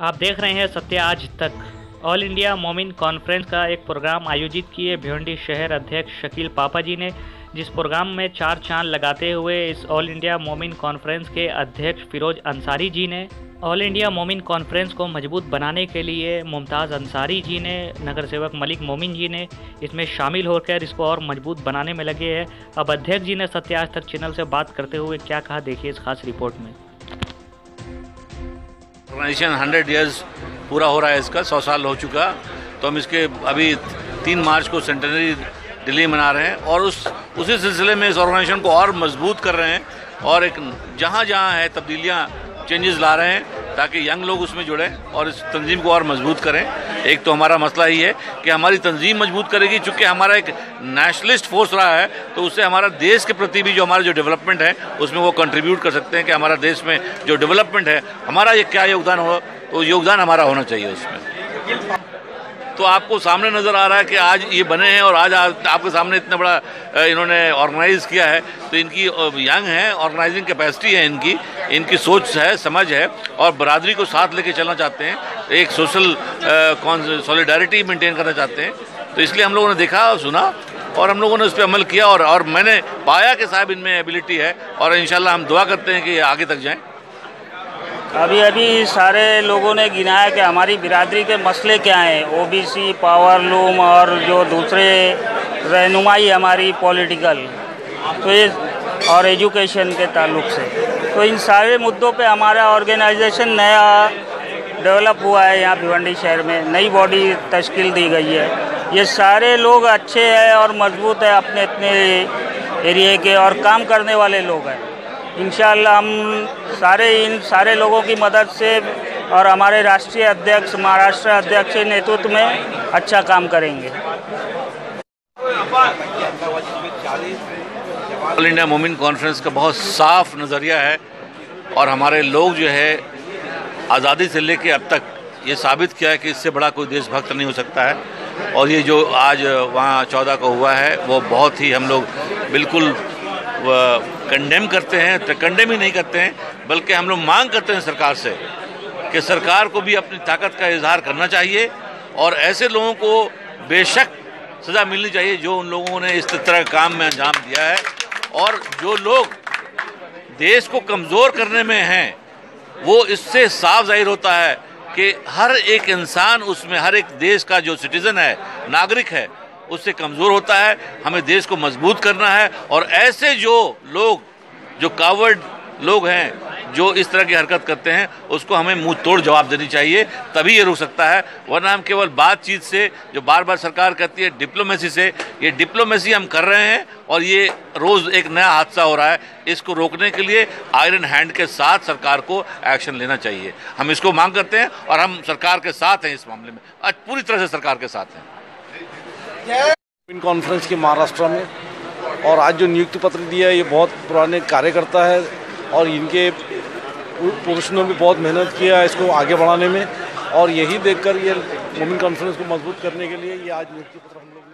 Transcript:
आप देख रहे हैं सत्य आज तक। ऑल इंडिया मोमिन कॉन्फ्रेंस का एक प्रोग्राम आयोजित किए भिवंडी शहर अध्यक्ष शकील पापा जी ने, जिस प्रोग्राम में चार चाँद लगाते हुए इस ऑल इंडिया मोमिन कॉन्फ्रेंस के अध्यक्ष फिरोज अंसारी जी ने, ऑल इंडिया मोमिन कॉन्फ्रेंस को मज़बूत बनाने के लिए मुमताज़ अंसारी जी ने, नगर सेवक मलिक मोमिन जी ने इसमें शामिल होकर इसको और मज़बूत बनाने में लगे हैं। अब अध्यक्ष जी ने सत्य आज तक चैनल से बात करते हुए क्या कहा, देखिए इस खास रिपोर्ट में। ऑर्गेनाइजेशन हंड्रेड ईयर्स पूरा हो रहा है इसका, सौ साल हो चुका। तो हम इसके अभी तीन मार्च को सेंटनरी दिल्ली मना रहे हैं और उस, उसी सिलसिले में इस ऑर्गेनाइजेशन को और मज़बूत कर रहे हैं और एक जहाँ जहाँ है तब्दीलियाँ चेंजेस ला रहे हैं ताकि यंग लोग उसमें जुड़ें और इस तंजीम को और मज़बूत करें। एक तो हमारा मसला ही है कि हमारी तंजीम मज़बूत करेगी, चूँकि हमारा एक नेशनलिस्ट फोर्स रहा है तो उससे हमारा देश के प्रति भी जो हमारा जो डेवलपमेंट है, उसमें वो कंट्रीब्यूट कर सकते हैं कि हमारा देश में जो डेवलपमेंट है, हमारा ये क्या योगदान हो तो योगदान हमारा होना चाहिए उसमें। तो आपको सामने नज़र आ रहा है कि आज ये बने हैं और आज आपके सामने इतना बड़ा इन्होंने ऑर्गेनाइज किया है। तो इनकी यंग है ऑर्गेनाइजिंग कैपेसिटी है इनकी। इनकी सोच है, समझ है और बरादरी को साथ लेके चलना चाहते हैं। एक सोशल सॉलिडारिटी मेंटेन करना चाहते हैं। तो इसलिए हम लोगों ने देखा और सुना और हम लोगों ने उस पर अमल किया और और मैंने पाया कि साहब इनमें एबिलिटी है और इन हम दुआ करते हैं कि आगे तक जाएँ। अभी अभी सारे लोगों ने गिनाया कि हमारी बिरादरी के मसले क्या हैं। ओबीसी पावर लूम और जो दूसरे रहनुमाई हमारी पॉलिटिकल तो ये, और एजुकेशन के ताल्लुक से। तो इन सारे मुद्दों पे हमारा ऑर्गेनाइजेशन नया डेवलप हुआ है यहाँ भिवंडी शहर में। नई बॉडी तश्कील दी गई है। ये सारे लोग अच्छे हैं और मज़बूत है अपने अपने एरिए के और काम करने वाले लोग हैं। इन हम सारे इन, सारे लोगों की मदद से और हमारे राष्ट्रीय अध्यक्ष, महाराष्ट्र अध्यक्ष के नेतृत्व में अच्छा काम करेंगे। ऑल इंडिया मोमिन कॉन्फ्रेंस का बहुत साफ़ नज़रिया है और हमारे लोग जो है आज़ादी से लेके अब तक ये साबित किया है कि इससे बड़ा कोई देशभक्त नहीं हो सकता है। और ये जो आज, वहाँ चौदह को हुआ है, वो बहुत ही हम लोग बिल्कुल कंडेम करते हैं तो कंडेम ही नहीं करते हैं, बल्कि हम लोग मांग करते हैं सरकार से कि सरकार को भी अपनी ताकत का इजहार करना चाहिए और ऐसे लोगों को बेशक सज़ा मिलनी चाहिए जो उन लोगों ने इस तरह काम में अंजाम दिया है और जो लोग देश को कमज़ोर करने में हैं, वो इससे साफ़ ज़ाहिर होता है कि हर एक इंसान उसमें, हर एक देश का जो सिटीज़न है, नागरिक है उससे कमज़ोर होता है, हमें देश को मज़बूत करना है और ऐसे जो लोग, जो कावर्ड लोग हैं, जो इस तरह की हरकत करते हैं, उसको हमें मुँह तोड़ जवाब देनी चाहिए, तभी ये रुक सकता है। वरना हम केवल बातचीत से, जो बार बार सरकार कहती है डिप्लोमेसी से, ये डिप्लोमेसी हम कर रहे हैं और ये रोज़ एक नया हादसा हो रहा है। इसको रोकने के लिए आयरन हैंड के साथ सरकार को एक्शन लेना चाहिए। हम इसको मांग करते हैं और हम सरकार के साथ हैं इस मामले में। आज पूरी तरह से सरकार के साथ हैं। कॉन्फ्रेंस की महाराष्ट्र में। और आज जो नियुक्ति पत्र दिया है, ये बहुत पुराने कार्यकर्ता है और इनके पुरुषों ने भी बहुत मेहनत किया है इसको आगे बढ़ाने में। और यही देखकर ये वुमेन कॉन्फ्रेंस को मज़बूत करने के लिए ये आज नियुक्ति पत्र हम लोग